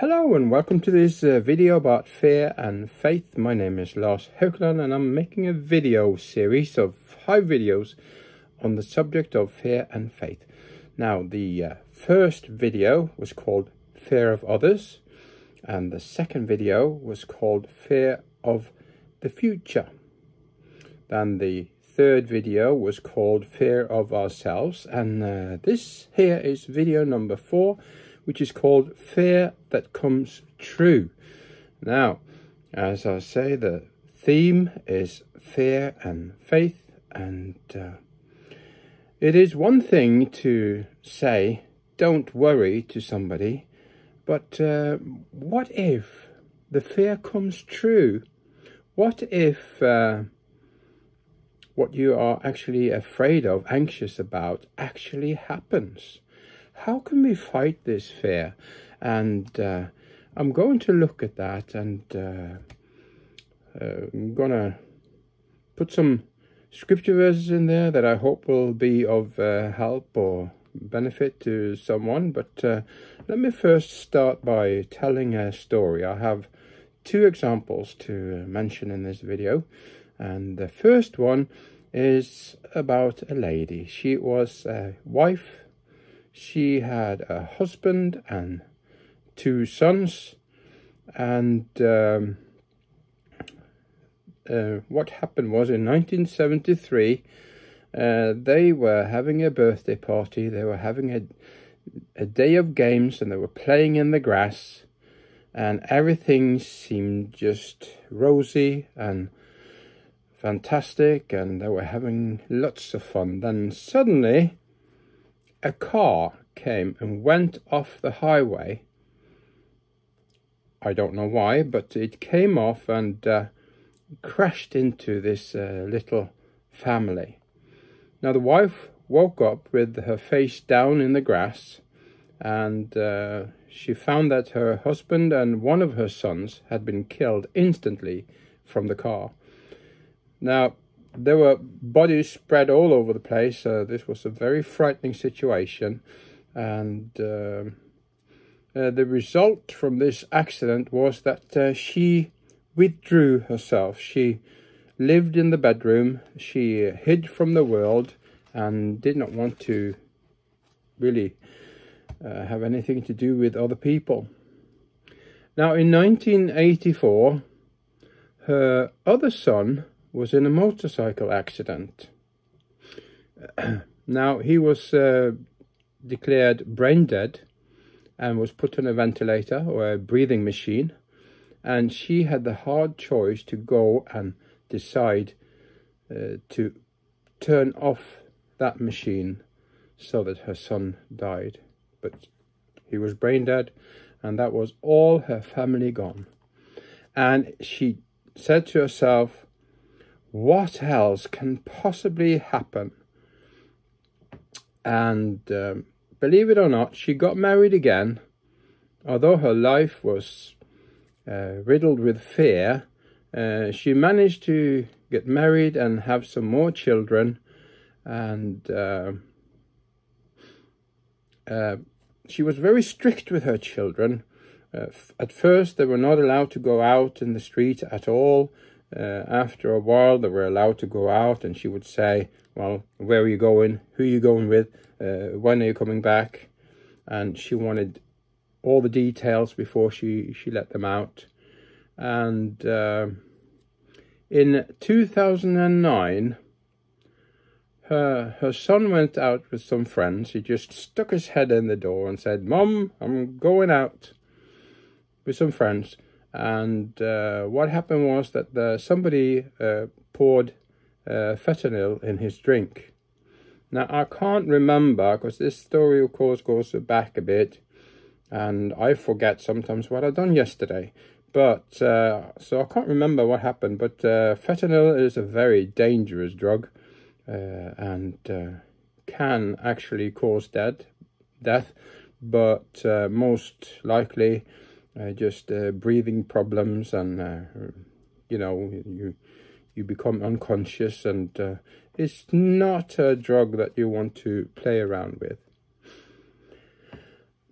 Hello and welcome to this uh, video about fear and faith. My name is Lars Haukeland and I'm making a video series of five videos on the subject of fear and faith. Now the uh, first video was called Fear of Others and the second video was called Fear of the Future. Then the third video was called Fear of Ourselves and uh, this here is video number four which is called Fear That Comes True. Now, as I say, the theme is fear and faith, and uh, it is one thing to say, don't worry to somebody, but uh, what if the fear comes true? What if uh, what you are actually afraid of, anxious about, actually happens? How can we fight this fear? And uh, I'm going to look at that and uh, uh, I'm going to put some scripture verses in there that I hope will be of uh, help or benefit to someone. But uh, let me first start by telling a story. I have two examples to mention in this video. And the first one is about a lady. She was a wife she had a husband and two sons and um, uh, what happened was in 1973 uh, they were having a birthday party they were having a, a day of games and they were playing in the grass and everything seemed just rosy and fantastic and they were having lots of fun. Then suddenly a car came and went off the highway. I don't know why, but it came off and uh, crashed into this uh, little family. Now the wife woke up with her face down in the grass and uh, she found that her husband and one of her sons had been killed instantly from the car. Now, there were bodies spread all over the place. Uh, this was a very frightening situation. And uh, uh, the result from this accident was that uh, she withdrew herself. She lived in the bedroom. She hid from the world and did not want to really uh, have anything to do with other people. Now, in 1984, her other son was in a motorcycle accident. now, he was uh, declared brain dead and was put on a ventilator or a breathing machine. And she had the hard choice to go and decide uh, to turn off that machine so that her son died. But he was brain dead, and that was all her family gone. And she said to herself, what else can possibly happen? And um, believe it or not, she got married again. Although her life was uh, riddled with fear, uh, she managed to get married and have some more children. And uh, uh she was very strict with her children. Uh, at first, they were not allowed to go out in the street at all. Uh, after a while, they were allowed to go out, and she would say, Well, where are you going? Who are you going with? Uh, when are you coming back? And she wanted all the details before she, she let them out. And uh, in 2009, her, her son went out with some friends. He just stuck his head in the door and said, Mom, I'm going out with some friends and uh, what happened was that the, somebody uh, poured uh, fentanyl in his drink. Now I can't remember because this story of course goes back a bit and I forget sometimes what I've done yesterday. But uh, so I can't remember what happened. But uh, fentanyl is a very dangerous drug uh, and can actually cause death. Death, but most likely uh, just uh, breathing problems and uh, you know you you become unconscious and uh, it's not a drug that you want to play around with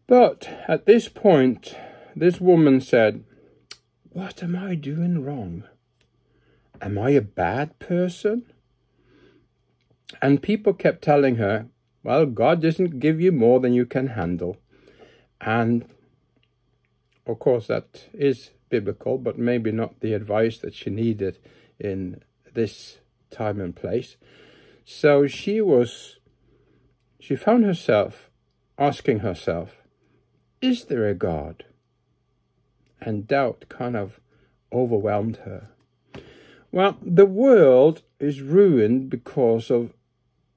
but at this point this woman said, What am I doing wrong? Am I a bad person? And people kept telling her, Well, God doesn't give you more than you can handle. And of course, that is biblical, but maybe not the advice that she needed in this time and place. So she was, she found herself asking herself, is there a God? And doubt kind of overwhelmed her. Well, the world is ruined because of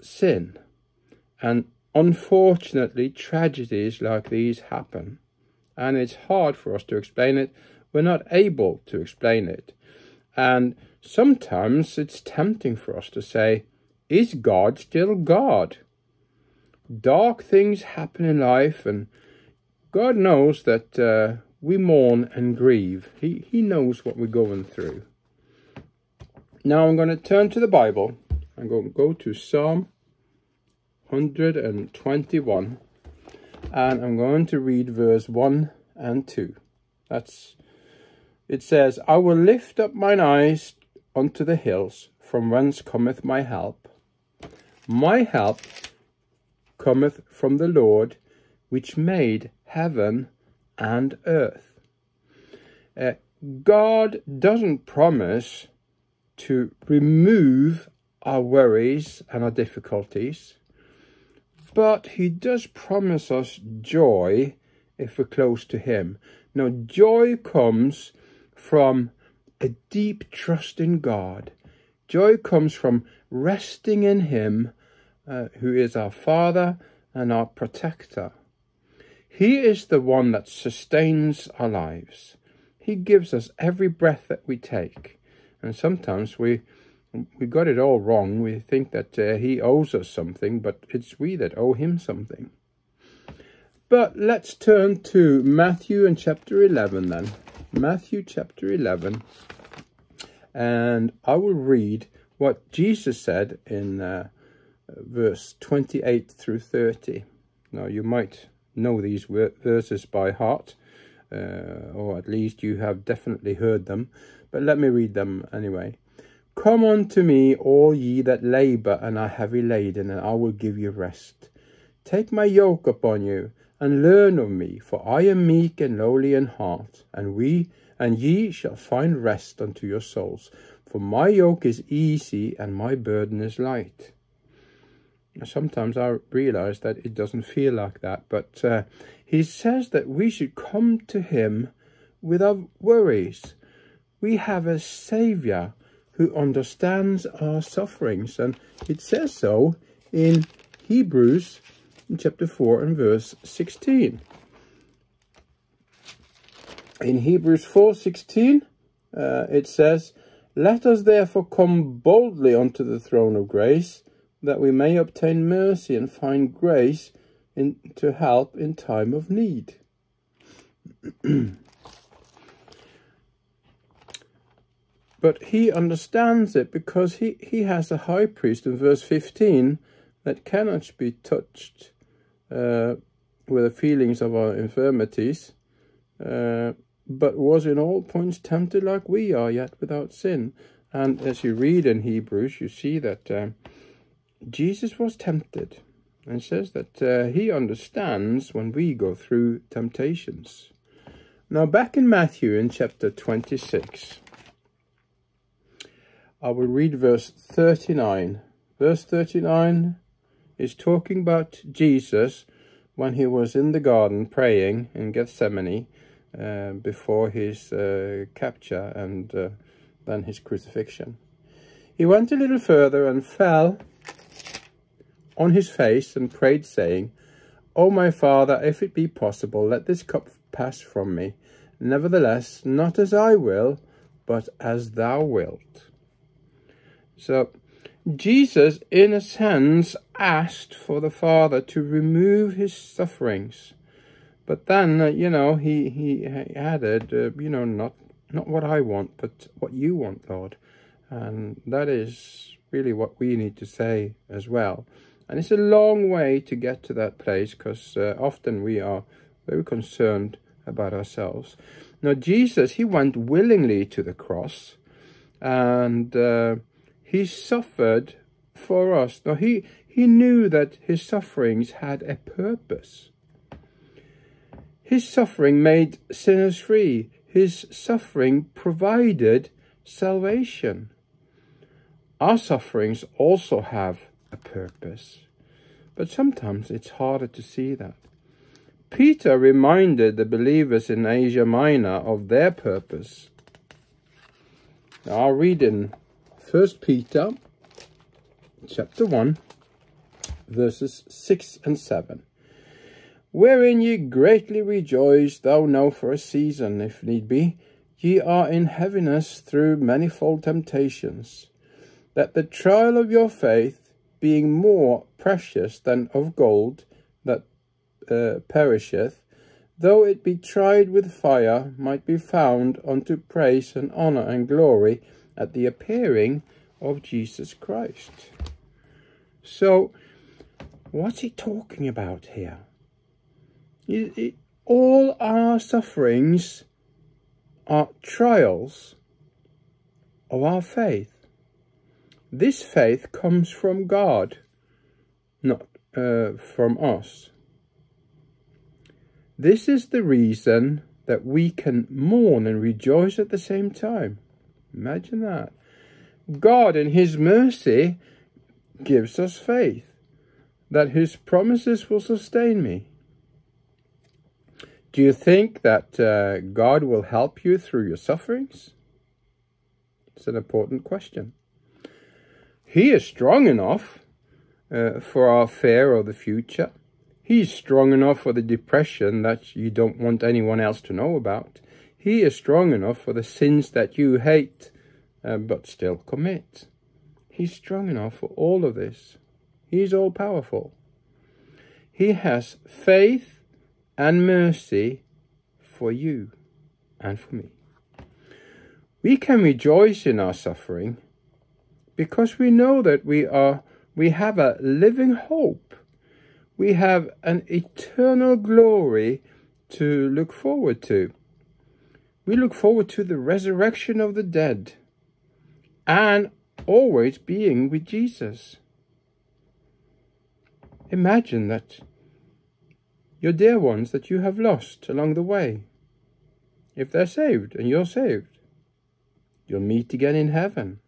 sin. And unfortunately, tragedies like these happen. And it's hard for us to explain it. We're not able to explain it. And sometimes it's tempting for us to say, is God still God? Dark things happen in life, and God knows that uh, we mourn and grieve. He, he knows what we're going through. Now I'm going to turn to the Bible. I'm going to go to Psalm 121, and I'm going to read verse 1 and 2. That's it says, I will lift up mine eyes unto the hills, from whence cometh my help. My help cometh from the Lord, which made heaven and earth. Uh, God doesn't promise to remove our worries and our difficulties, but He does promise us joy if we're close to Him. Now, joy comes from a deep trust in God. Joy comes from resting in Him uh, who is our Father and our Protector. He is the one that sustains our lives. He gives us every breath that we take. And sometimes we we got it all wrong. We think that uh, he owes us something, but it's we that owe him something. But let's turn to Matthew and chapter 11 then. Matthew chapter 11. And I will read what Jesus said in uh, verse 28 through 30. Now, you might know these verses by heart, uh, or at least you have definitely heard them, but let me read them anyway. Come unto me, all ye that labour and are heavy laden, and I will give you rest. Take my yoke upon you, and learn of me, for I am meek and lowly in heart, and we and ye shall find rest unto your souls. For my yoke is easy and my burden is light sometimes I realize that it doesn't feel like that, but uh, he says that we should come to him without worries. We have a Savior who understands our sufferings, and it says so in Hebrews chapter 4 and verse 16. In Hebrews 4.16, uh, it says, Let us therefore come boldly unto the throne of grace, that we may obtain mercy and find grace in, to help in time of need. but he understands it because he, he has a high priest in verse 15 that cannot be touched uh, with the feelings of our infirmities, uh, but was in all points tempted like we are, yet without sin. And as you read in Hebrews, you see that uh, Jesus was tempted and says that uh, he understands when we go through temptations. Now, back in Matthew in chapter 26, I will read verse 39. Verse 39 is talking about Jesus when he was in the garden praying in Gethsemane uh, before his uh, capture and uh, then his crucifixion. He went a little further and fell on his face and prayed, saying, O my Father, if it be possible, let this cup pass from me. Nevertheless, not as I will, but as thou wilt. So, Jesus, in a sense, asked for the Father to remove his sufferings. But then, uh, you know, he, he added, uh, you know, not, not what I want, but what you want, Lord. And that is really what we need to say as well. And it's a long way to get to that place because uh, often we are very concerned about ourselves. Now, Jesus, he went willingly to the cross and uh, he suffered for us. Now, he, he knew that his sufferings had a purpose. His suffering made sinners free. His suffering provided salvation. Our sufferings also have a purpose, but sometimes it's harder to see that. Peter reminded the believers in Asia Minor of their purpose. Now I'll read in 1 Peter chapter 1, verses 6 and 7. Wherein ye greatly rejoice, though now for a season, if need be, ye are in heaviness through manifold temptations, that the trial of your faith, being more precious than of gold that uh, perisheth, though it be tried with fire, might be found unto praise and honour and glory at the appearing of Jesus Christ. So, what's he talking about here? It, it, all our sufferings are trials of our faith. This faith comes from God, not uh, from us. This is the reason that we can mourn and rejoice at the same time. Imagine that. God, in His mercy, gives us faith that His promises will sustain me. Do you think that uh, God will help you through your sufferings? It's an important question. He is strong enough uh, for our fear of the future. He's strong enough for the depression that you don't want anyone else to know about. He is strong enough for the sins that you hate uh, but still commit. He's strong enough for all of this. He's all powerful. He has faith and mercy for you and for me. We can rejoice in our suffering because we know that we are we have a living hope. We have an eternal glory to look forward to. We look forward to the resurrection of the dead and always being with Jesus. Imagine that your dear ones that you have lost along the way. If they're saved and you're saved, you'll meet again in heaven.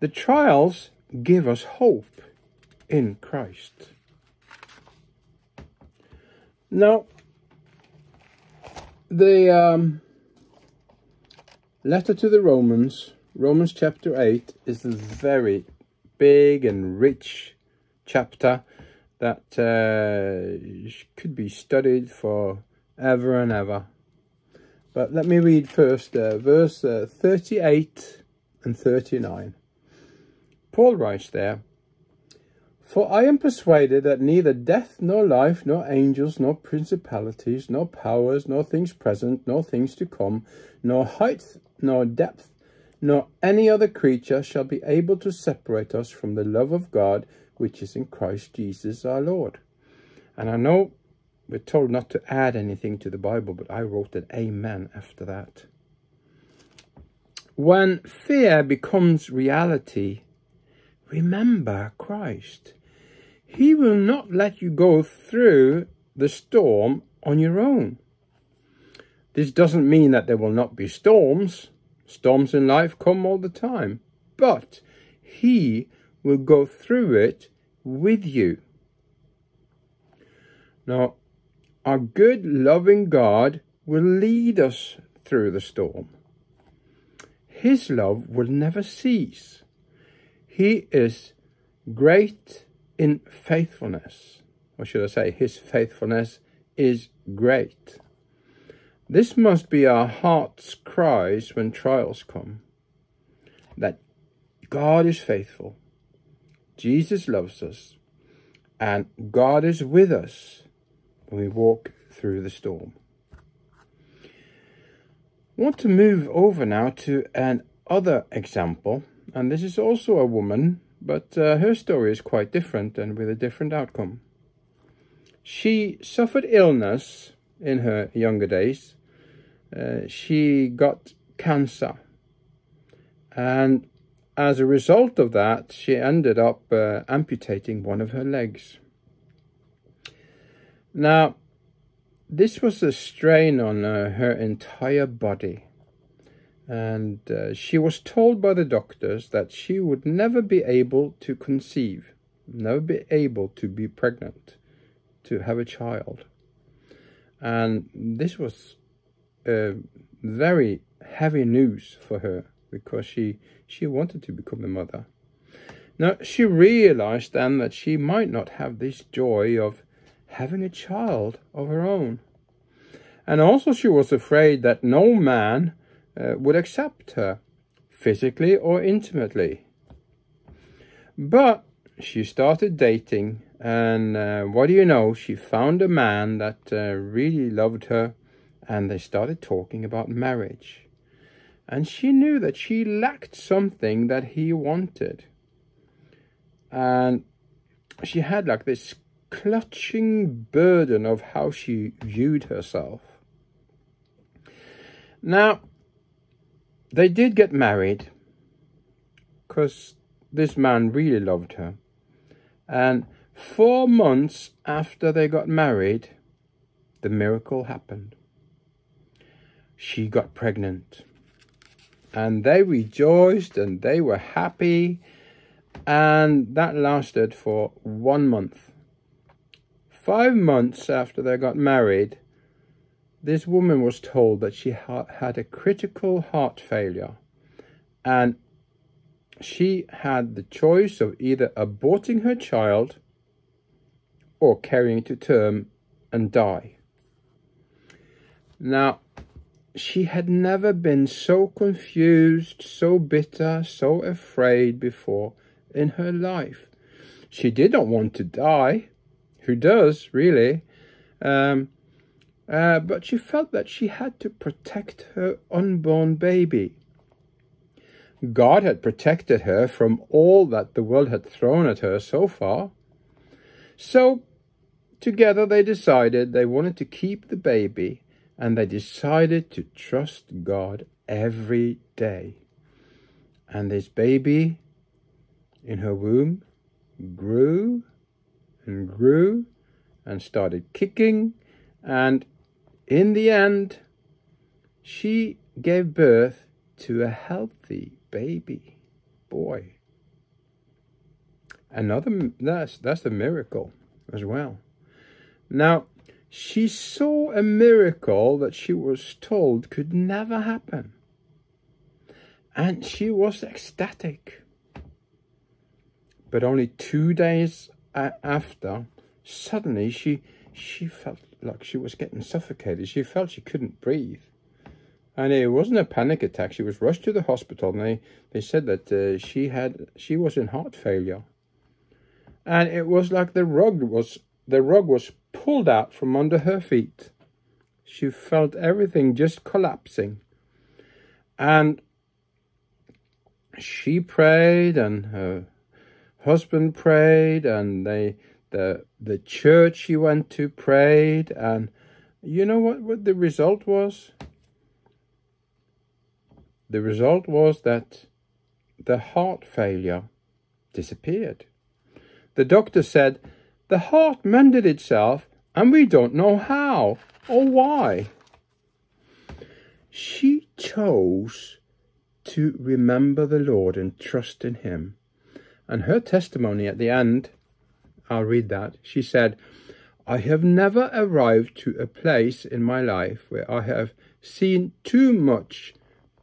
The trials give us hope in Christ. Now, the um, letter to the Romans, Romans chapter 8, is a very big and rich chapter that uh, could be studied for ever and ever. But let me read first uh, verse uh, 38 and 39. Paul writes there, For I am persuaded that neither death, nor life, nor angels, nor principalities, nor powers, nor things present, nor things to come, nor height, nor depth, nor any other creature shall be able to separate us from the love of God which is in Christ Jesus our Lord. And I know we're told not to add anything to the Bible, but I wrote an amen after that. When fear becomes reality, remember Christ. He will not let you go through the storm on your own. This doesn't mean that there will not be storms. Storms in life come all the time. But he will go through it with you. Now, our good, loving God will lead us through the storm. His love will never cease. He is great in faithfulness. Or should I say, his faithfulness is great. This must be our heart's cries when trials come. That God is faithful Jesus loves us, and God is with us when we walk through the storm. I want to move over now to an other example, and this is also a woman, but uh, her story is quite different and with a different outcome. She suffered illness in her younger days, uh, she got cancer. And as a result of that, she ended up uh, amputating one of her legs. Now, this was a strain on uh, her entire body. And uh, she was told by the doctors that she would never be able to conceive, never be able to be pregnant, to have a child. And this was uh, very heavy news for her because she, she wanted to become a mother. Now, she realized then that she might not have this joy of having a child of her own. And also she was afraid that no man uh, would accept her, physically or intimately. But she started dating, and uh, what do you know, she found a man that uh, really loved her, and they started talking about marriage. And she knew that she lacked something that he wanted. And she had like this clutching burden of how she viewed herself. Now, they did get married because this man really loved her. And four months after they got married, the miracle happened. She got pregnant. And they rejoiced and they were happy. And that lasted for one month. Five months after they got married, this woman was told that she ha had a critical heart failure and she had the choice of either aborting her child or carrying to term and die. Now, she had never been so confused, so bitter, so afraid before in her life. She did not want to die. Who does, really? Um, uh, but she felt that she had to protect her unborn baby. God had protected her from all that the world had thrown at her so far. So, together they decided they wanted to keep the baby and they decided to trust God every day. And this baby in her womb grew and grew and started kicking and in the end, she gave birth to a healthy baby boy. Another that's that's a miracle as well. Now, she saw a miracle that she was told could never happen. And she was ecstatic. But only two days after, suddenly she she felt like she was getting suffocated. She felt she couldn't breathe. And it wasn't a panic attack. She was rushed to the hospital and they, they said that uh, she had she was in heart failure. And it was like the rug was the rug was pulled out from under her feet. She felt everything just collapsing. And she prayed and her husband prayed and they the the church she went to prayed and you know what, what the result was? The result was that the heart failure disappeared. The doctor said the heart mended itself and we don't know how or why. She chose to remember the lord and trust in him. And her testimony at the end I'll read that. She said, I have never arrived to a place in my life where I have seen too much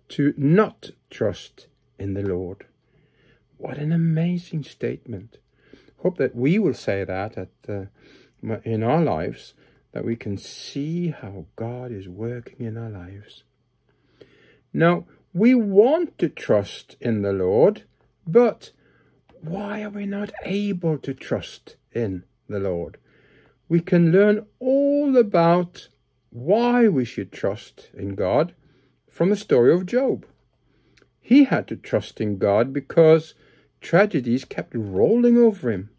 to not trust in the Lord. What an amazing statement. Hope that we will say that at, uh, in our lives, that we can see how God is working in our lives. Now, we want to trust in the Lord, but why are we not able to trust in the Lord? We can learn all about why we should trust in God from the story of Job. He had to trust in God because tragedies kept rolling over him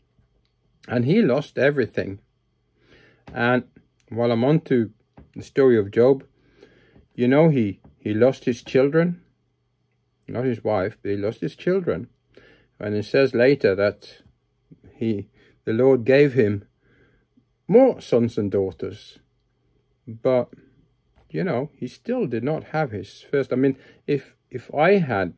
and he lost everything. And while I'm on to the story of Job. You know, he, he lost his children, not his wife, but he lost his children. And it says later that he, the Lord gave him more sons and daughters. But, you know, he still did not have his first. I mean, if, if I had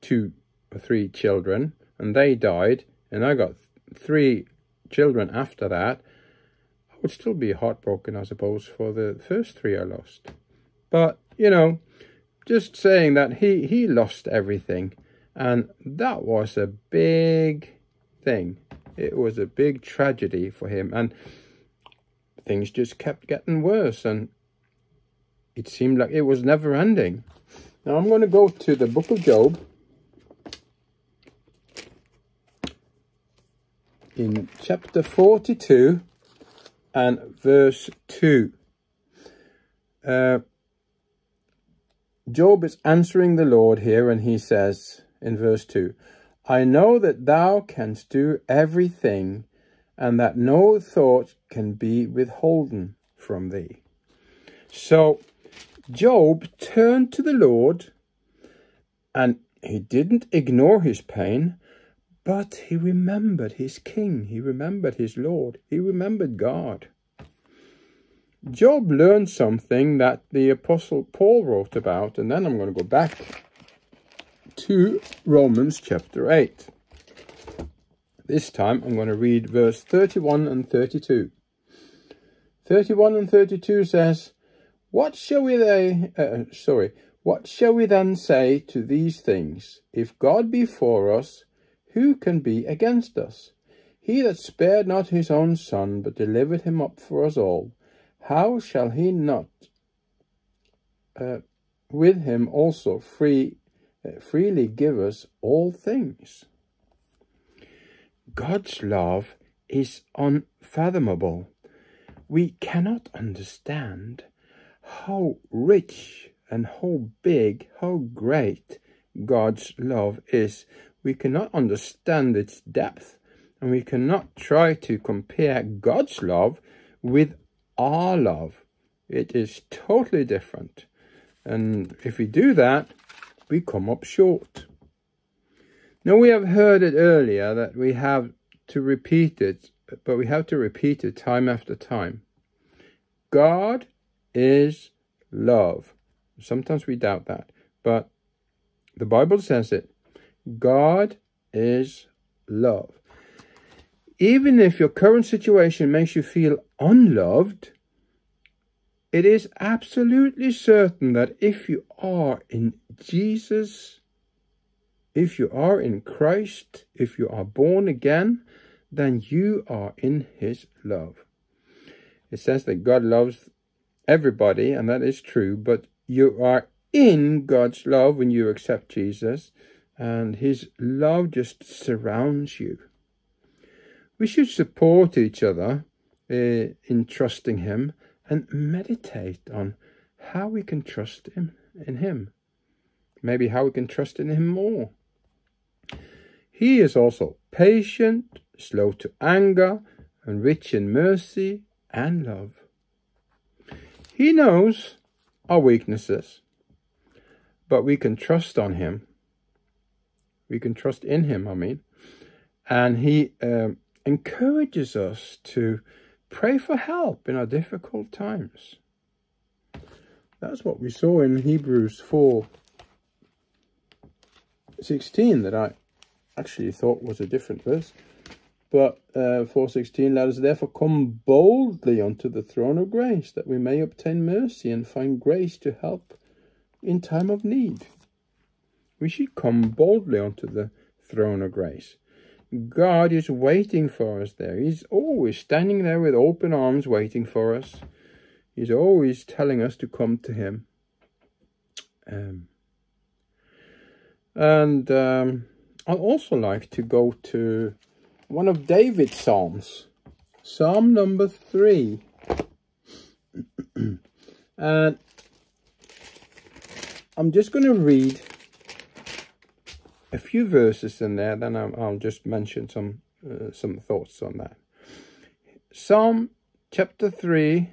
two or three children and they died and I got three children after that, I would still be heartbroken, I suppose, for the first three I lost. But, you know, just saying that he, he lost everything. And that was a big thing. It was a big tragedy for him. And things just kept getting worse. And it seemed like it was never ending. Now I'm going to go to the book of Job. In chapter 42 and verse 2. Uh, Job is answering the Lord here and he says in verse 2, I know that thou canst do everything and that no thought can be withholden from thee. So Job turned to the Lord and he didn't ignore his pain, but he remembered his king, he remembered his Lord, he remembered God. Job learned something that the Apostle Paul wrote about, and then I'm going to go back to Romans chapter 8. This time I'm going to read verse 31 and 32. 31 and 32 says, What shall we they, uh, sorry, what shall we then say to these things? If God be for us, who can be against us? He that spared not his own son, but delivered him up for us all, how shall he not uh, with him also free, freely give us all things? God's love is unfathomable. We cannot understand how rich and how big, how great God's love is. We cannot understand its depth, and we cannot try to compare God's love with our love. It is totally different. And if we do that, we come up short. Now, we have heard it earlier that we have to repeat it, but we have to repeat it time after time. God is love. Sometimes we doubt that, but the Bible says it. God is love even if your current situation makes you feel unloved, it is absolutely certain that if you are in Jesus, if you are in Christ, if you are born again, then you are in his love. It says that God loves everybody, and that is true, but you are in God's love when you accept Jesus, and his love just surrounds you. We should support each other uh, in trusting Him and meditate on how we can trust Him in Him. Maybe how we can trust in Him more. He is also patient, slow to anger, and rich in mercy and love. He knows our weaknesses, but we can trust on Him. We can trust in Him, I mean. And He um, encourages us to pray for help in our difficult times. That's what we saw in Hebrews 4 16 that I actually thought was a different verse. But uh, 4.16, let us therefore come boldly unto the throne of grace, that we may obtain mercy and find grace to help in time of need. We should come boldly unto the throne of grace. God is waiting for us there. He's always standing there with open arms waiting for us. He's always telling us to come to him. Um, and um, I'd also like to go to one of David's Psalms. Psalm number three. and I'm just going to read a few verses in there, then I'll, I'll just mention some uh, some thoughts on that. Psalm chapter 3,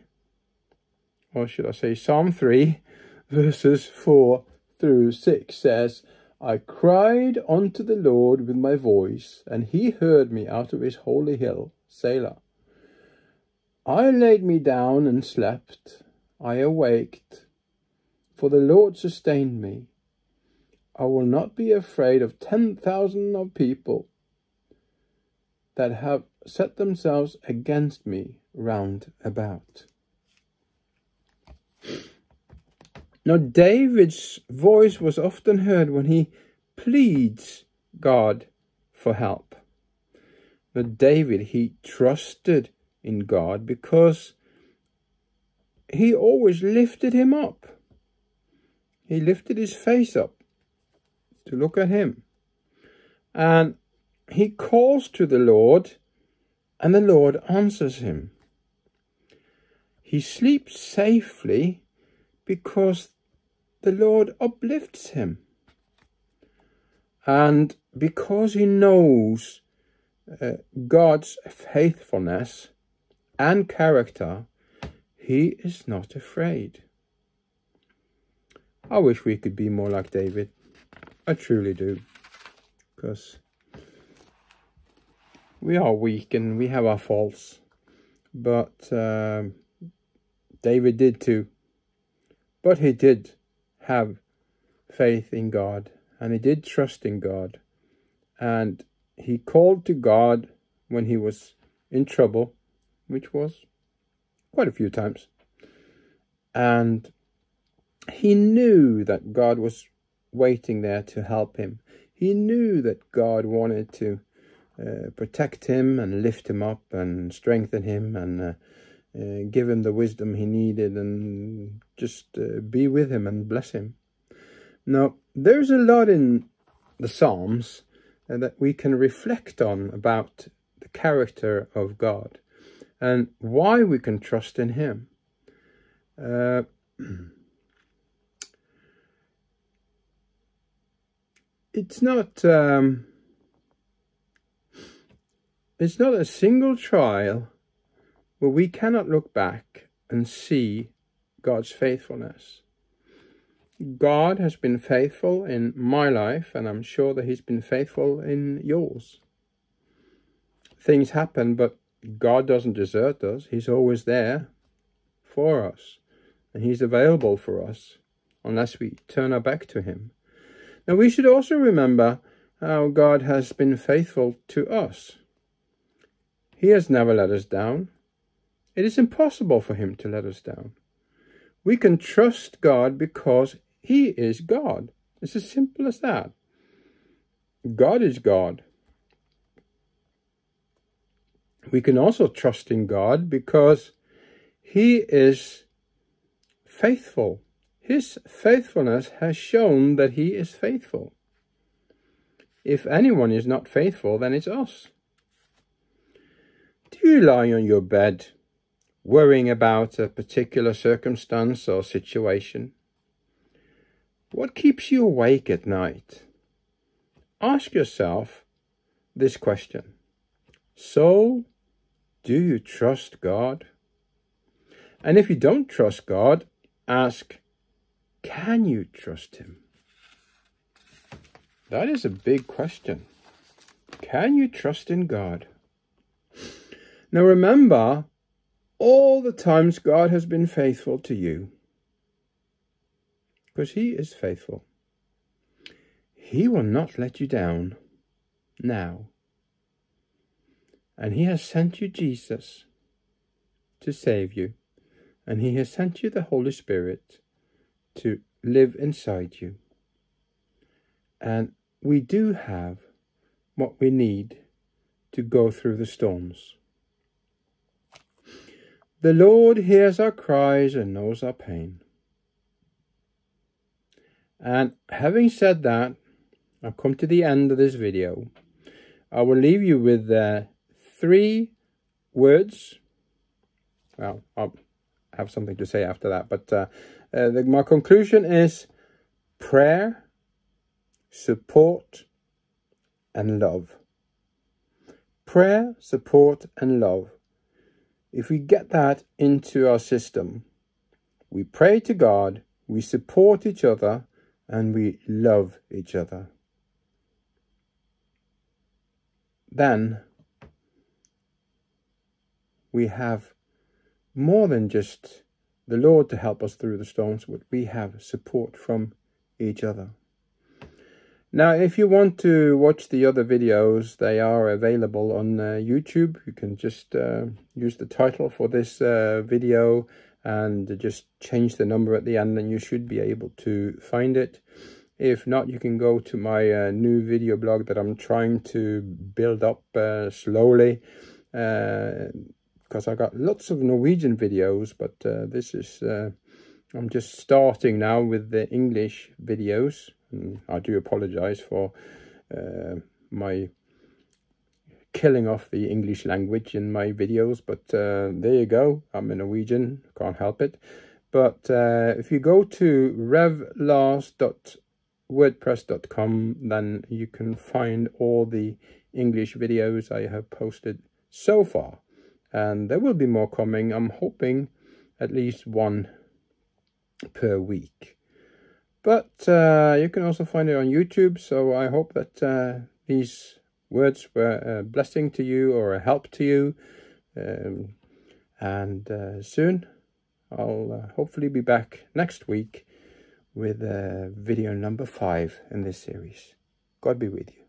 or should I say Psalm 3, verses 4 through 6 says, I cried unto the Lord with my voice, and he heard me out of his holy hill, Selah. I laid me down and slept. I awaked, for the Lord sustained me. I will not be afraid of ten thousand of people that have set themselves against me round about. Now, David's voice was often heard when he pleads God for help. But David, he trusted in God because he always lifted him up. He lifted his face up to look at him. And he calls to the Lord, and the Lord answers him. He sleeps safely because the Lord uplifts him. And because he knows uh, God's faithfulness and character, he is not afraid. I wish we could be more like David. I truly do. Because we are weak and we have our faults. But um, David did too. But he did have faith in God and he did trust in God. And he called to God when he was in trouble, which was quite a few times. And he knew that God was waiting there to help him. He knew that God wanted to uh, protect him and lift him up and strengthen him and uh, uh, give him the wisdom he needed and just uh, be with him and bless him. Now, there's a lot in the Psalms uh, that we can reflect on about the character of God and why we can trust in him. it's not um, it's not a single trial where we cannot look back and see God's faithfulness. God has been faithful in my life, and I'm sure that He's been faithful in yours. Things happen, but God doesn't desert us. He's always there for us, and He's available for us unless we turn our back to Him. Now, we should also remember how God has been faithful to us. He has never let us down. It is impossible for Him to let us down. We can trust God because He is God. It's as simple as that. God is God. We can also trust in God because He is faithful his faithfulness has shown that he is faithful. If anyone is not faithful, then it's us. Do you lie on your bed worrying about a particular circumstance or situation? What keeps you awake at night? Ask yourself this question. So, do you trust God? And if you don't trust God, ask, can you trust him? That is a big question. Can you trust in God? Now remember all the times God has been faithful to you. Because he is faithful. He will not let you down now. And he has sent you Jesus to save you. And he has sent you the Holy Spirit to live inside you. And we do have what we need to go through the storms. The Lord hears our cries and knows our pain. And having said that, I've come to the end of this video. I will leave you with uh, three words. Well, I'll have something to say after that, but uh, uh, the, my conclusion is prayer, support, and love. Prayer, support, and love. If we get that into our system, we pray to God, we support each other, and we love each other. Then we have more than just the Lord to help us through the storms, but we have support from each other. Now, if you want to watch the other videos, they are available on uh, YouTube. You can just uh, use the title for this uh, video and just change the number at the end and you should be able to find it. If not, you can go to my uh, new video blog that I'm trying to build up uh, slowly because uh, I got lots of Norwegian videos, but this is, I'm just starting now with the English videos Mm, I do apologize for uh, my killing off the English language in my videos, but uh, there you go. I'm a Norwegian, can't help it. But uh, if you go to revlars.wordpress.com, then you can find all the English videos I have posted so far. And there will be more coming. I'm hoping at least one per week. But uh, you can also find it on YouTube, so I hope that uh, these words were a blessing to you or a help to you. Um, and uh, soon I'll uh, hopefully be back next week with uh, video number five in this series. God be with you.